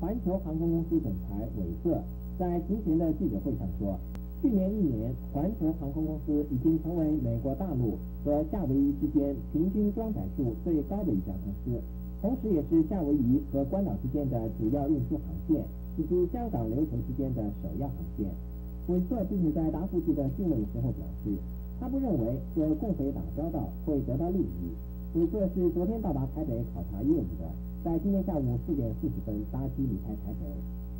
环球航空公司总裁韦瑟在之前的记者会上说，去年一年，环球航空公司已经成为美国大陆和夏威夷之间平均装载数最高的一家公司，同时也是夏威夷和关岛之间的主要运输航线，以及香港琉球之间的首要航线。韦瑟并且在答复记者询问的时候表示，他不认为和共匪打交道会得到利益。旅客是昨天到达台北考察业务的。在今天下午四点四十分搭机离开台北。